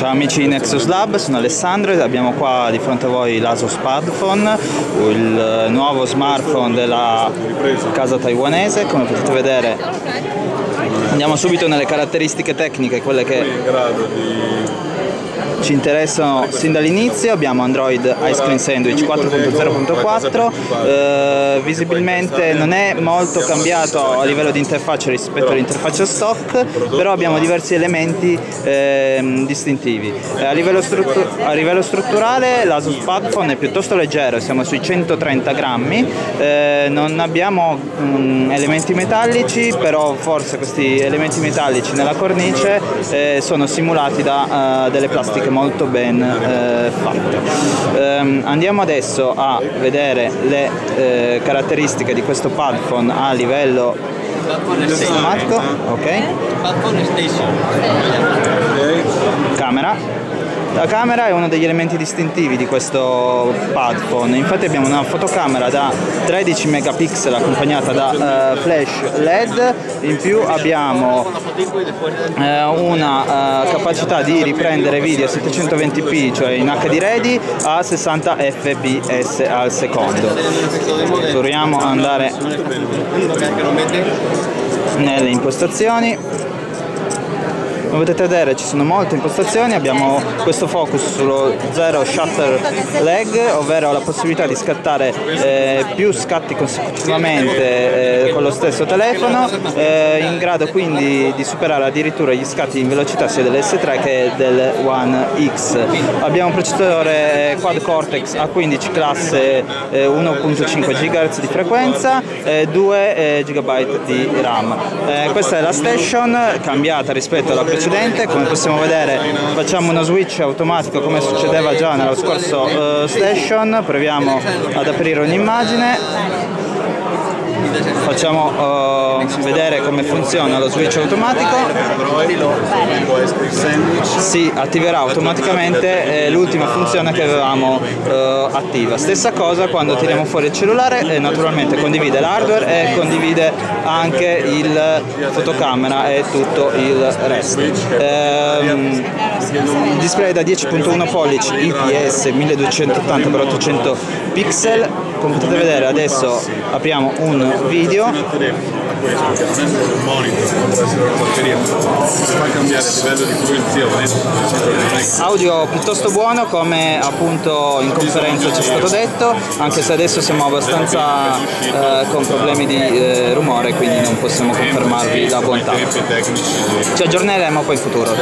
Ciao amici di Nexus Lab, sono Alessandro ed abbiamo qua di fronte a voi l'Asus Padphone, il nuovo smartphone della casa taiwanese, come potete vedere andiamo subito nelle caratteristiche tecniche, quelle che ci interessano sin dall'inizio, abbiamo Android Ice Cream Sandwich 4.0.4, eh, visibilmente non è molto cambiato a livello di interfaccia rispetto all'interfaccia stock, però abbiamo diversi elementi eh, distintivi. Eh, a, livello a, livello strutturale l'Asus Padphone è piuttosto leggero, siamo sui 130 grammi, eh, non abbiamo mh, mm, elementi metallici, però forse questi elementi metallici nella cornice eh, sono simulati da uh, delle plastiche molto ben eh, fatto. Um, andiamo adesso a vedere le eh, caratteristiche di questo padphone a livello sistematico. Ok. Camera. La camera è uno degli elementi distintivi di questo padphone, infatti abbiamo una fotocamera da 13 megapixel accompagnata da uh, flash LED, in più abbiamo uh, una uh, capacità di riprendere video a 720p, cioè in HD ready, a 60 fps al secondo. Proviamo ad andare nelle impostazioni come potete vedere ci sono molte impostazioni, abbiamo questo focus sullo zero shutter lag, ovvero la possibilità di scattare eh, più scatti consecutivamente eh, con lo stesso telefono, eh, in grado quindi di superare addirittura gli scatti in velocità sia dell'S3 che del One X. Abbiamo un processore quad Cortex A15 classe 1.5 GHz di frequenza e 2 GB di RAM. Eh, questa è la station cambiata rispetto alla precedente precedente, come possiamo vedere facciamo uno switch automatico come succedeva già nello scorso uh, station, proviamo ad aprire un'immagine. Facciamo uh, vedere come funziona lo switch automatico. Si attiverà automaticamente eh, l'ultima funzione che avevamo uh, attiva. Stessa cosa quando tiriamo fuori il cellulare eh, naturalmente condivide l'hardware e condivide anche il fotocamera e tutto il resto. Ehm, il display da 10.1 pollici IPS 1280x800 pixel. Come potete vedere adesso apriamo un video audio piuttosto buono come appunto in conferenza ci è stato detto anche se adesso siamo abbastanza eh, con problemi di eh, rumore quindi non possiamo confermarvi la bontà. Ci aggiorneremo poi in futuro